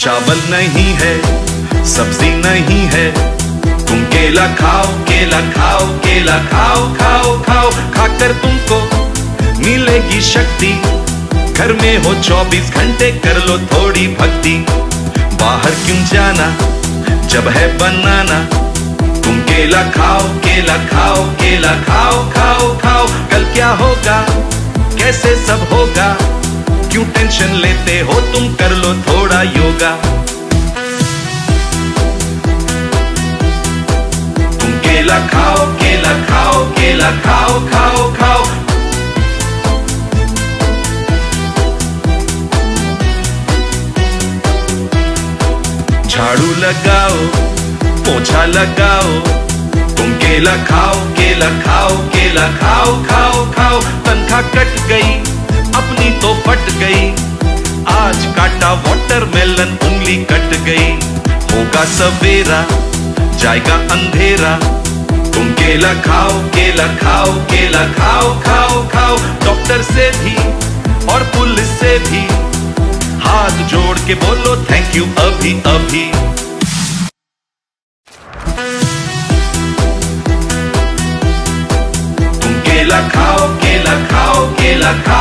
चावल नहीं है, सब्ज़ी नहीं है। तुम केला खाओ केला खाओ केला खाओ खाओ खाओ। खाकर तुमको मिलेगी शक्ति। घर में हो 24 घंटे, कर लो थोड़ी भक्ति। बाहर क्यों जाना, जब है बनाना। तुम केला खाओ केला खाओ केला खाओ खाओ खाओ। कल क्या होगा, कैसे सब होगा? क्यों टेंशन लेते हो? तुम कर लो थोड़ा योगा। तुम केला खाओ केला खाओ केला खाओ खाओ खाओ। झाड़ू लगाओ, पोछा लगाओ। तुम केला खाओ केला खाओ केला खाओ खाओ खाओ। तनखा कट गई फट गई। आज काटा वाटरमेलन उंगली कट गई। होगा सवेरा, जाएगा अंधेरा। तुम केला खाओ केला खाओ केला खाओ खाओ खाओ। डॉक्टर से भी और पुलिस से भी। हाथ जोड़ के बोलो थैंक यू अभी अभी। तुम केला खाओ केला खाओ केला खाओ।